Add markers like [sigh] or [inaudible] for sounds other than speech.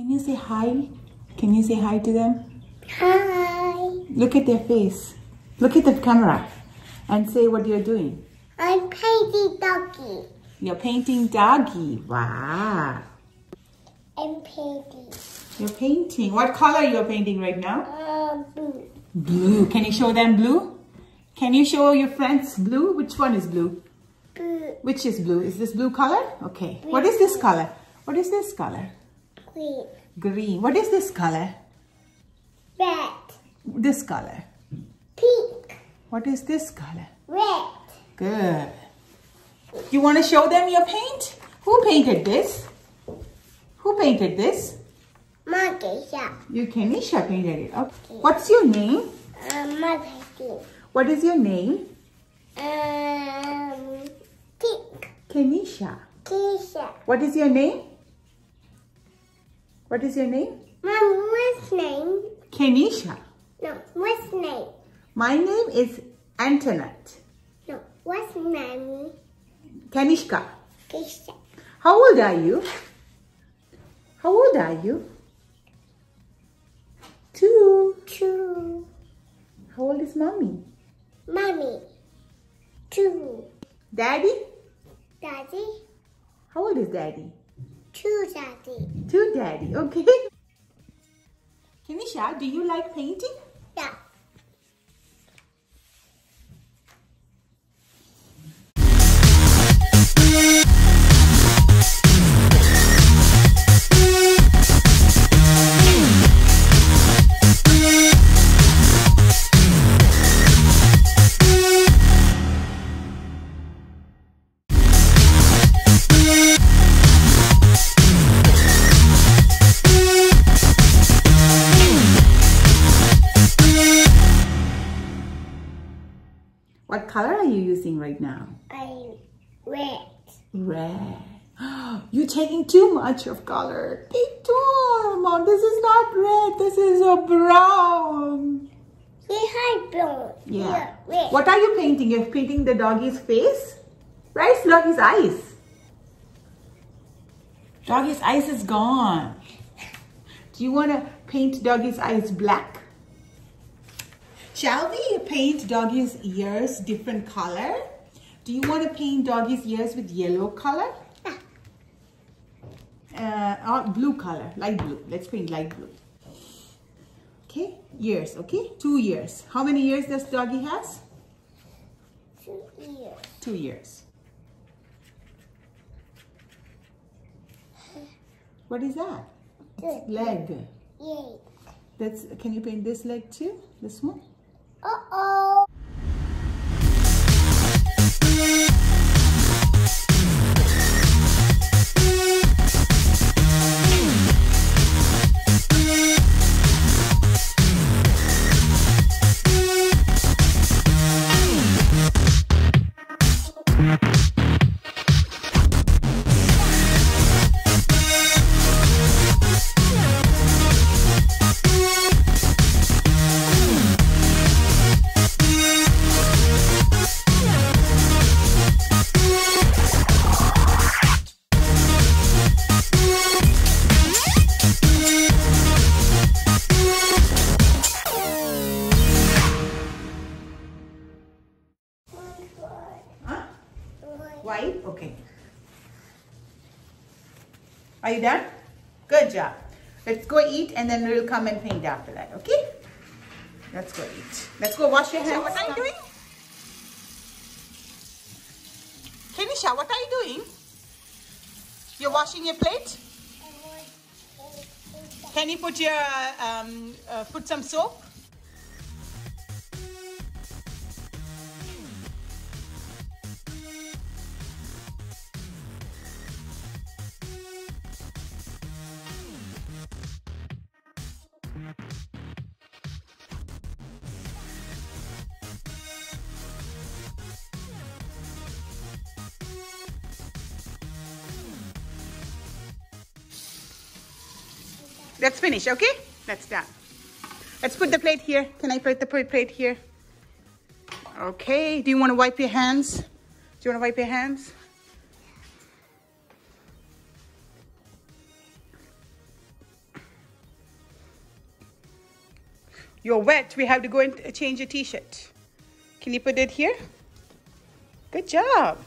Can you say hi? Can you say hi to them? Hi. Look at their face. Look at the camera and say what you're doing. I'm painting doggy. You're painting doggy. Wow. I'm painting You're painting. What color you're painting right now? uh, blue. Blue. Can you show them blue? Can you show your friends blue? Which one is blue? Blue. Which is blue? Is this blue color? Okay. What is this color? What is this color? Green. Green. What is this color? Red. This color. Pink. What is this color? Red. Good. You want to show them your paint? Who painted this? Who painted this? Monkey. You, Kenishaa painted it. Okay. What's your name? Uh, monkey. What is your name? Um, pink. Kenishaa. Keisha. What is your name? What is your name? Mom, what's name? Kenishaa. No, what's name? My name is Antoinette. No, what's name? Kanishka. Keisha. How old are you? How old are you? Two. Two. How old is mommy? Mommy. Two. Daddy? Daddy. How old is daddy? Two daddy. Two daddy, okay. Kenishaa, do you like painting? What color are you using right now? I'm red. Red. [gasps] You're taking too much of color. Take. Mom, this is not red. This is a brown. Blue. Yeah. red. What are you painting? You're painting the doggy's face? Right? It's doggy's eyes. Doggy's eyes is gone. Do you want to paint doggy's eyes black? Shall we paint doggy's ears different color? Do you want to paint doggy's ears with yellow color? Uh, or blue color, light blue. Let's paint light blue. Okay, ears, okay? Two years. How many years does doggy has? Two ears. Two years. What is that? Leg. Yay. That's, can you paint this leg too? This one? Are you done? Good job. Let's go eat and then we'll come and paint after that, okay? Let's go eat. Let's go wash your hands. What are you doing? Kenishaa, what are you doing? You're washing your plate? Can you put your, um, uh, put some soap? Let's finish, okay? That's done. Let's put the plate here. Can I put the plate here? Okay, do you want to wipe your hands? Do you want to wipe your hands? You're wet. We have to go and change your t-shirt. Can you put it here? Good job.